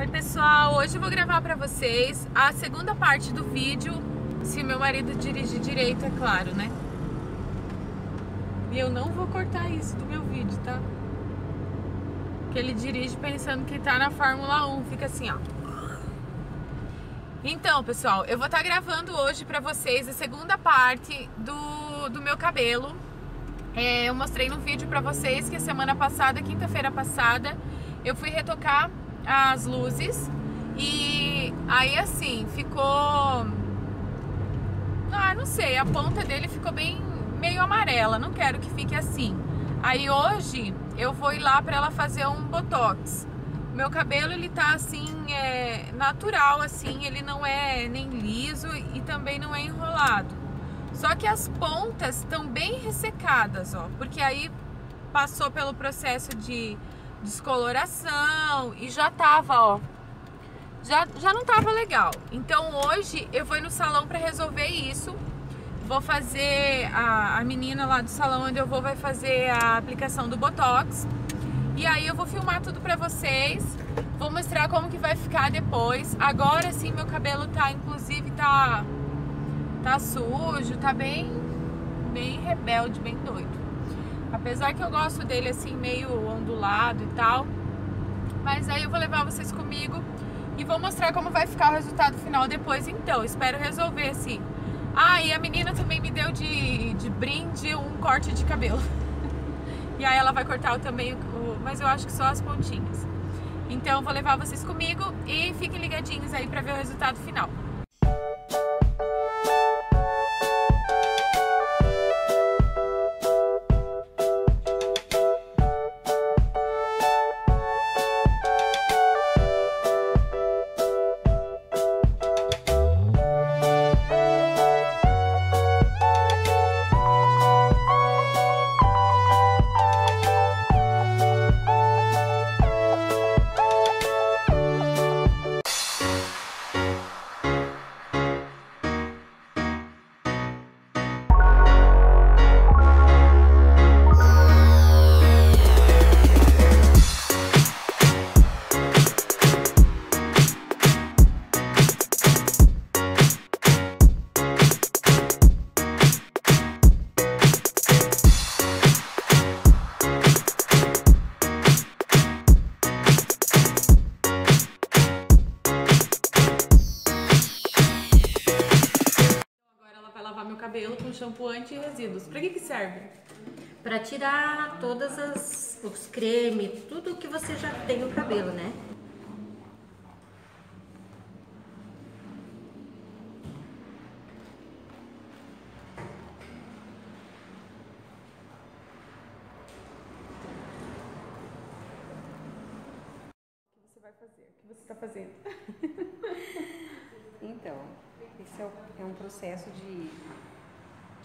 Oi pessoal, hoje eu vou gravar pra vocês a segunda parte do vídeo, se meu marido dirigir direito, é claro, né? E eu não vou cortar isso do meu vídeo, tá? Que ele dirige pensando que tá na Fórmula 1, fica assim, ó. Então, pessoal, eu vou estar tá gravando hoje pra vocês a segunda parte do, do meu cabelo. É, eu mostrei no vídeo pra vocês que a semana passada, quinta-feira passada, eu fui retocar as luzes e aí assim, ficou... Ah, não sei, a ponta dele ficou bem meio amarela, não quero que fique assim. Aí hoje eu vou ir lá para ela fazer um botox. Meu cabelo ele tá assim, é, natural assim, ele não é nem liso e também não é enrolado. Só que as pontas estão bem ressecadas, ó, porque aí passou pelo processo de descoloração e já tava, ó, já, já não tava legal. Então hoje eu vou no salão para resolver isso. Vou fazer, a, a menina lá do salão onde eu vou vai fazer a aplicação do Botox. E aí eu vou filmar tudo pra vocês, vou mostrar como que vai ficar depois. Agora sim meu cabelo tá, inclusive tá, tá sujo, tá bem, bem rebelde, bem doido. Apesar que eu gosto dele assim, meio ondulado e tal. Mas aí eu vou levar vocês comigo e vou mostrar como vai ficar o resultado final depois então. Espero resolver assim. Ah, e a menina também me deu de, de brinde um corte de cabelo. e aí ela vai cortar também, mas eu acho que só as pontinhas. Então vou levar vocês comigo e fiquem ligadinhos aí pra ver o resultado final. Cabelo com shampoo anti-resíduos. Pra que que serve? Pra tirar todas as os cremes, tudo que você já tem no cabelo, né? O que você vai fazer? O que você está fazendo? então, esse é, é um processo de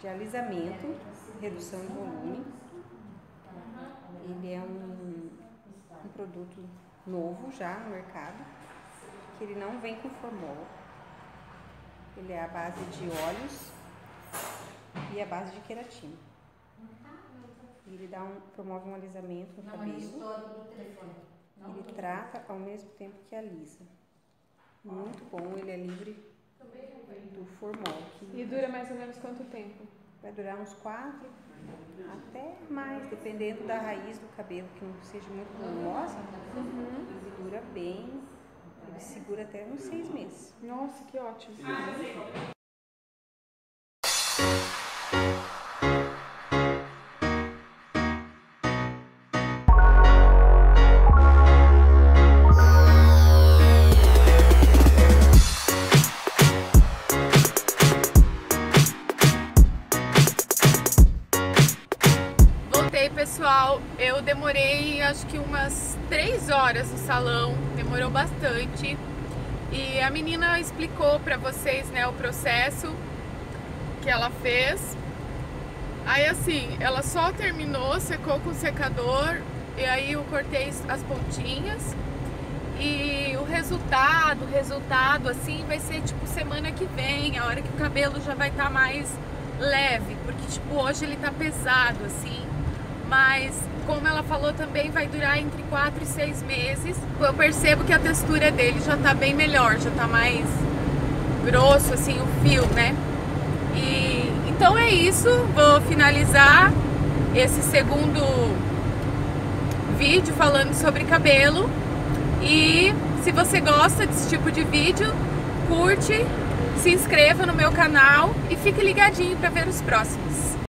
de alisamento, redução de volume. Ele é um, um produto novo já no mercado, que ele não vem com formol. Ele é a base de óleos e a base de queratina. Ele dá um, promove um alisamento no cabelo. Ele trata ao mesmo tempo que alisa. Muito bom, ele é livre do formol. Que e dura mais ou menos quanto tempo? Vai durar uns quatro, até mais, dependendo da raiz do cabelo, que não seja muito volumosa. Uhum. Ele dura bem, ele segura até uns seis meses. Nossa, que ótimo. Pessoal, eu demorei acho que umas três horas no salão, demorou bastante. E a menina explicou para vocês, né, o processo que ela fez. Aí assim, ela só terminou, secou com o secador e aí eu cortei as pontinhas. E o resultado, o resultado assim vai ser tipo semana que vem, a hora que o cabelo já vai estar tá mais leve, porque tipo hoje ele tá pesado assim mas como ela falou também, vai durar entre 4 e 6 meses. Eu percebo que a textura dele já tá bem melhor, já tá mais grosso, assim, o fio, né? E então é isso, vou finalizar esse segundo vídeo falando sobre cabelo. E se você gosta desse tipo de vídeo, curte, se inscreva no meu canal e fique ligadinho para ver os próximos.